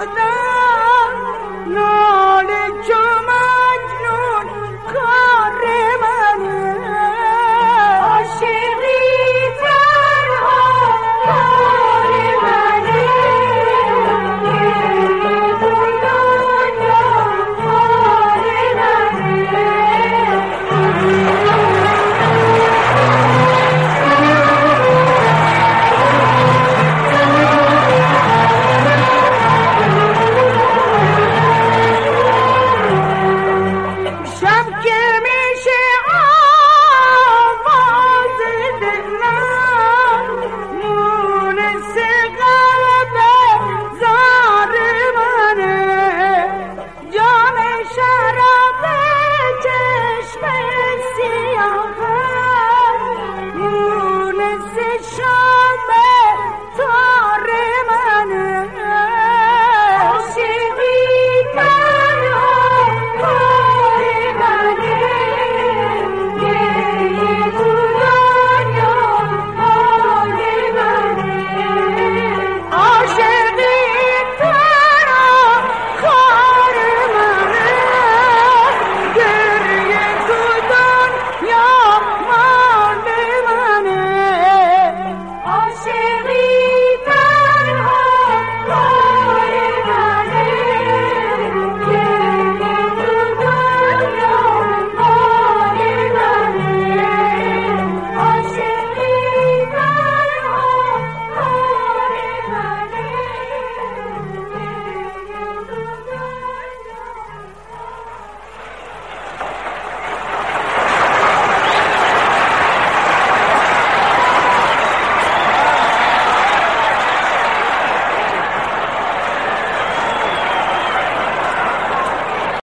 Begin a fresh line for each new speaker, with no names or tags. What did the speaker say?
another.